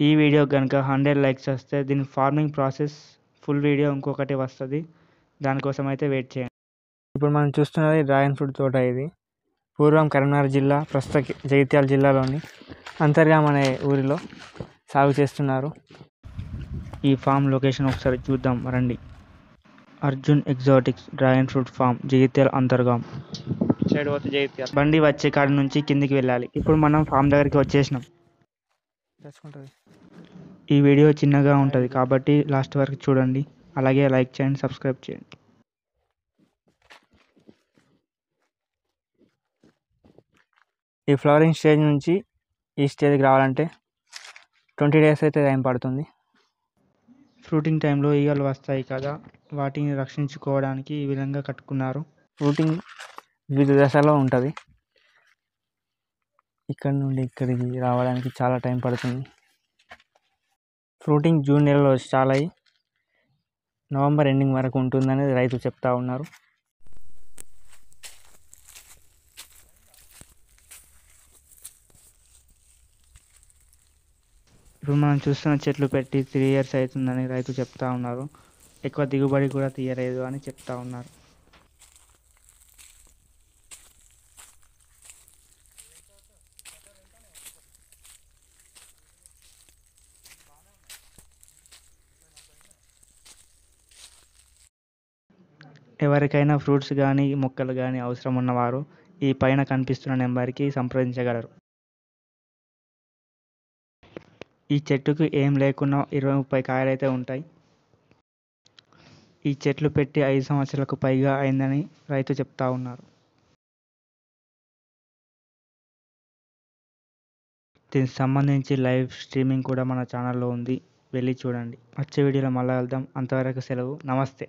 ఈ వీడియో కనుక hundred likes వస్తే దీని ఫార్మింగ్ ప్రాసెస్ ఫుల్ వీడియో ఇంకొకటి వస్తుంది. దానికోసం అయితే వెయిట్ చేయండి. ఇప్పుడు మనం చూస్తున్నది డ్రాగన్ ఫ్రూట్ తోట ఇది. పూర్వం కరీంనగర్ జిల్లా ప్రస్తుత జగిత్యాల జిల్లాలోని అంతర్గాం అనే ఊరిలో సాగు చేస్తున్నారు. ఈ ఫామ్ లొకేషన్ ఒకసారి చూద్దాం రండి. Arjun exotics dragon fruit farm Jagtial Antargam side పోతే జగిత్యాల. బండి వచ్చే కాడ నుంచి కిందికి వెళ్ళాలి. ఇప్పుడు మనం ఫామ్ దగ్గరికి వచ్చేసినాం. ఈ వీడియో చిన్నగా ఉంటుంది కాబట్టి లాస్ట్ వరకు చూడండి. అలాగే లైక్ చేయండి సబ్స్క్రైబ్ చేయండి. ఈ ఫ్లవరింగ్ స్టేజ్ నుంచి ఈ స్టేజ్కి రావాలంటే ట్వంటీ డేస్ అయితే టైం పడుతుంది. ఫ్రూటింగ్ టైంలో ఈగలు వస్తాయి కదా వాటిని రక్షించుకోవడానికి ఈ విధంగా కట్టుకున్నారు. ఫ్రూటింగ్ వివిధ దశలో ఉంటుంది. ఇక్కడ నుండి ఇక్కడికి రావడానికి చాలా టైం పడుతుంది. ఫ్రూటింగ్ జూన్ నెలలో స్టార్ట్ అయ్యి నవంబర్ ఎండింగ్ వరకు ఉంటుందని రైతు చెప్తా ఉన్నారు. ఇప్పుడు మనం చూస్తున్న చెట్లు పెట్టి త్రీ ఇయర్స్ అవుతుందని రైతు చెప్తా ఉన్నారు. ఎక్కువ దిగుబడి కూడా తీయలేదు అని చెప్తా ఉన్నారు. ఎవరికైనా ఫ్రూట్స్ కానీ మొక్కలు కానీ అవసరం ఉన్నవారు ఈ పైన కనిపిస్తున్న నెంబర్కి సంప్రదించగలరు. ఈ చెట్టుకు ఏం లేకున్నా ఇరవై ముప్పై కాయలైతే ఉంటాయి. ఈ చెట్లు పెట్టి ఐదు సంవత్సరాలకు పైగా అయిందని రైతు చెప్తా ఉన్నారు. దీనికి సంబంధించి లైవ్ స్ట్రీమింగ్ కూడా మన ఛానల్లో ఉంది. వెళ్ళి చూడండి. వచ్చే వీడియోలో మళ్ళీ వెళ్దాం అంతవరకు సెలవు. నమస్తే.